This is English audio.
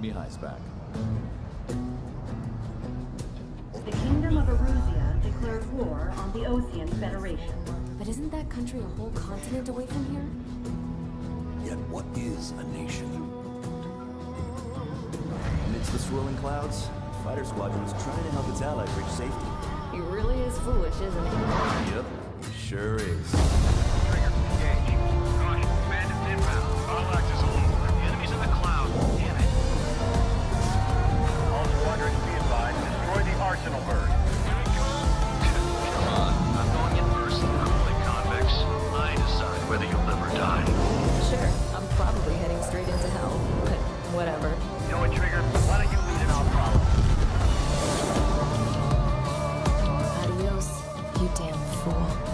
Mihai's back. The Kingdom of Erusea declares war on the Osean Federation. But isn't that country a whole continent away from here? Yet what is a nation? Amidst the swirling clouds, fighter squadron is trying to help its allies reach safety. He really is foolish, isn't he? Yep, he sure is. time. Sure, I'm probably heading straight into hell, but whatever. You know what, Trigger? Why don't you lead an off? Adios, you damn fool.